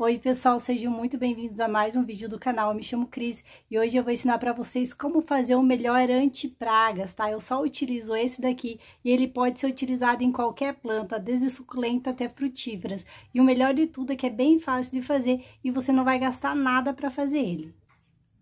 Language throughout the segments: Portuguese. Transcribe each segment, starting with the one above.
Oi pessoal, sejam muito bem-vindos a mais um vídeo do canal, eu me chamo Cris e hoje eu vou ensinar para vocês como fazer o melhor anti-pragas, tá? Eu só utilizo esse daqui e ele pode ser utilizado em qualquer planta, desde suculenta até frutíferas. E o melhor de tudo é que é bem fácil de fazer e você não vai gastar nada para fazer ele.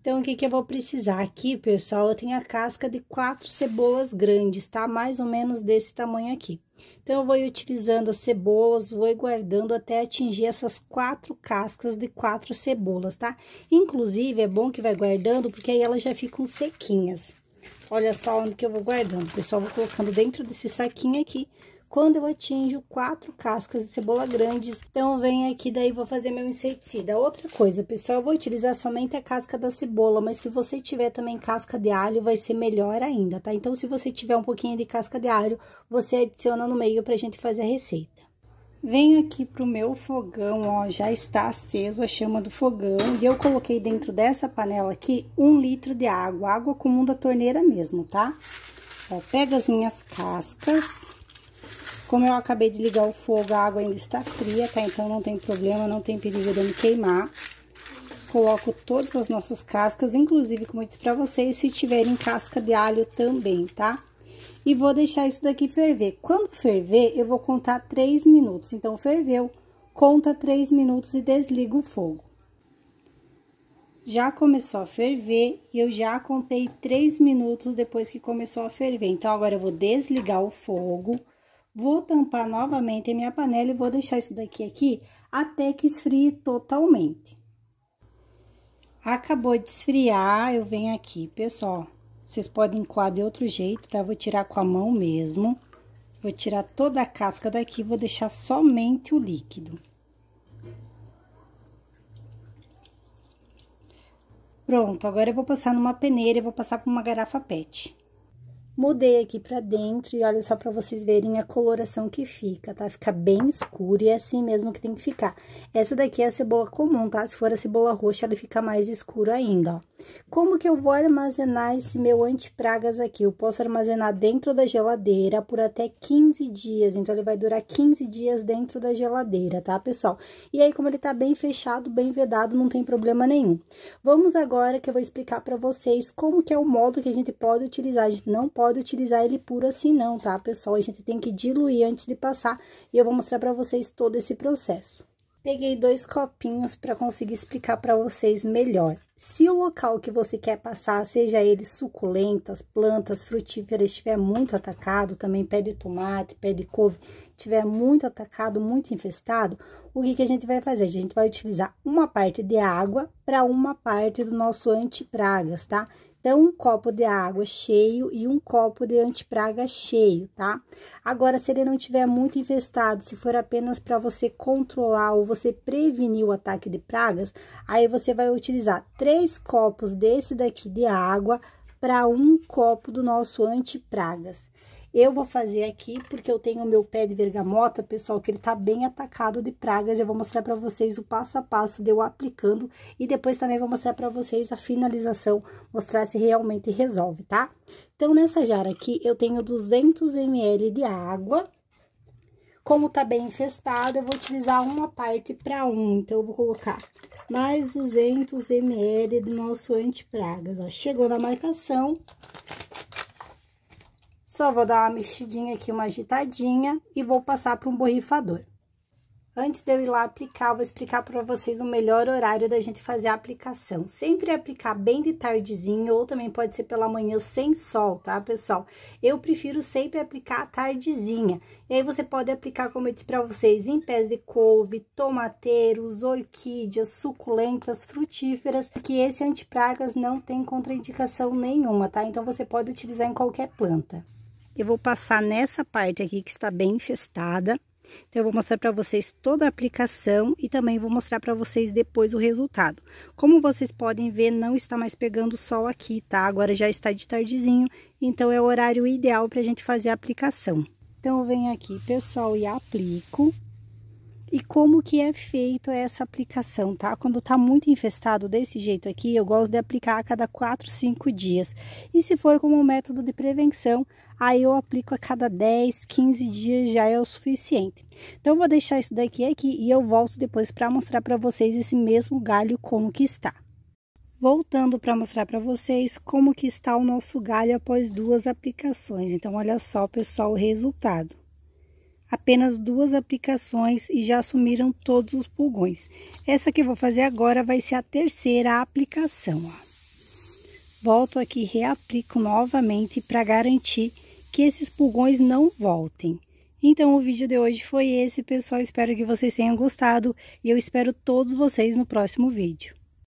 Então, o que que eu vou precisar? Aqui, pessoal, eu tenho a casca de quatro cebolas grandes, tá? Mais ou menos desse tamanho aqui. Então, eu vou utilizando as cebolas, vou guardando até atingir essas quatro cascas de quatro cebolas, tá? Inclusive, é bom que vai guardando, porque aí elas já ficam sequinhas. Olha só onde que eu vou guardando, pessoal, vou colocando dentro desse saquinho aqui, quando eu atinjo quatro cascas de cebola grandes, então vem aqui, daí vou fazer meu inseticida. Outra coisa, pessoal, eu vou utilizar somente a casca da cebola, mas se você tiver também casca de alho, vai ser melhor ainda, tá? Então, se você tiver um pouquinho de casca de alho, você adiciona no meio pra gente fazer a receita. Venho aqui pro meu fogão, ó, já está aceso a chama do fogão, e eu coloquei dentro dessa panela aqui um litro de água, água comum da torneira mesmo, tá? Ó, pego as minhas cascas como eu acabei de ligar o fogo, a água ainda está fria, tá? Então, não tem problema, não tem perigo de eu me queimar. Coloco todas as nossas cascas, inclusive, como eu disse pra vocês, se tiverem casca de alho também, tá? E vou deixar isso daqui ferver. Quando ferver, eu vou contar 3 minutos. Então, ferveu, conta 3 minutos e desliga o fogo. Já começou a ferver e eu já contei 3 minutos depois que começou a ferver. Então, agora eu vou desligar o fogo Vou tampar novamente a minha panela e vou deixar isso daqui aqui até que esfrie totalmente. Acabou de esfriar, eu venho aqui, pessoal. Vocês podem coar de outro jeito, tá? Vou tirar com a mão mesmo. Vou tirar toda a casca daqui, vou deixar somente o líquido. Pronto, agora eu vou passar numa peneira e vou passar por uma garrafa PET. Mudei aqui pra dentro e olha só pra vocês verem a coloração que fica, tá? Fica bem escuro e é assim mesmo que tem que ficar. Essa daqui é a cebola comum, tá? Se for a cebola roxa, ela fica mais escura ainda, ó. Como que eu vou armazenar esse meu antipragas aqui? Eu posso armazenar dentro da geladeira por até 15 dias, então ele vai durar 15 dias dentro da geladeira, tá, pessoal? E aí, como ele tá bem fechado, bem vedado, não tem problema nenhum. Vamos agora que eu vou explicar pra vocês como que é o modo que a gente pode utilizar. A gente não pode utilizar ele puro assim não, tá, pessoal? A gente tem que diluir antes de passar e eu vou mostrar pra vocês todo esse processo. Peguei dois copinhos para conseguir explicar para vocês melhor. Se o local que você quer passar, seja ele suculentas, plantas, frutíferas, estiver muito atacado, também pé de tomate, pé de couve, estiver muito atacado, muito infestado, o que, que a gente vai fazer? A gente vai utilizar uma parte de água para uma parte do nosso antipragas, tá? Então, um copo de água cheio e um copo de antipraga cheio, tá? Agora, se ele não tiver muito infestado, se for apenas para você controlar ou você prevenir o ataque de pragas, aí você vai utilizar três copos desse daqui de água para um copo do nosso antipragas. Eu vou fazer aqui porque eu tenho o meu pé de vergamota, pessoal, que ele tá bem atacado de pragas. Eu vou mostrar pra vocês o passo a passo de eu aplicando e depois também vou mostrar pra vocês a finalização, mostrar se realmente resolve, tá? Então, nessa jarra aqui, eu tenho 200 ml de água. Como tá bem infestado, eu vou utilizar uma parte para um. Então, eu vou colocar mais 200 ml do nosso antipragas, ó. Chegou na marcação, só vou dar uma mexidinha aqui, uma agitadinha e vou passar para um borrifador. Antes de eu ir lá aplicar, eu vou explicar para vocês o melhor horário da gente fazer a aplicação. Sempre aplicar bem de tardezinho ou também pode ser pela manhã sem sol, tá, pessoal? Eu prefiro sempre aplicar tardezinha. E aí, você pode aplicar, como eu disse para vocês, em pés de couve, tomateiros, orquídeas, suculentas, frutíferas, que esse antipragas não tem contraindicação nenhuma, tá? Então, você pode utilizar em qualquer planta. Eu vou passar nessa parte aqui que está bem infestada. Então, eu vou mostrar para vocês toda a aplicação e também vou mostrar para vocês depois o resultado. Como vocês podem ver, não está mais pegando sol aqui, tá? Agora já está de tardezinho, então é o horário ideal para a gente fazer a aplicação. Então, eu venho aqui, pessoal, e aplico. E como que é feito essa aplicação, tá? Quando tá muito infestado desse jeito aqui, eu gosto de aplicar a cada 4, 5 dias. E se for como um método de prevenção, aí eu aplico a cada 10, 15 dias já é o suficiente. Então, vou deixar isso daqui aqui e eu volto depois para mostrar para vocês esse mesmo galho como que está. Voltando para mostrar para vocês como que está o nosso galho após duas aplicações. Então, olha só, pessoal, o resultado apenas duas aplicações e já assumiram todos os pulgões. Essa que eu vou fazer agora vai ser a terceira aplicação, ó. Volto aqui e reaplico novamente para garantir que esses pulgões não voltem. Então, o vídeo de hoje foi esse, pessoal. Espero que vocês tenham gostado e eu espero todos vocês no próximo vídeo.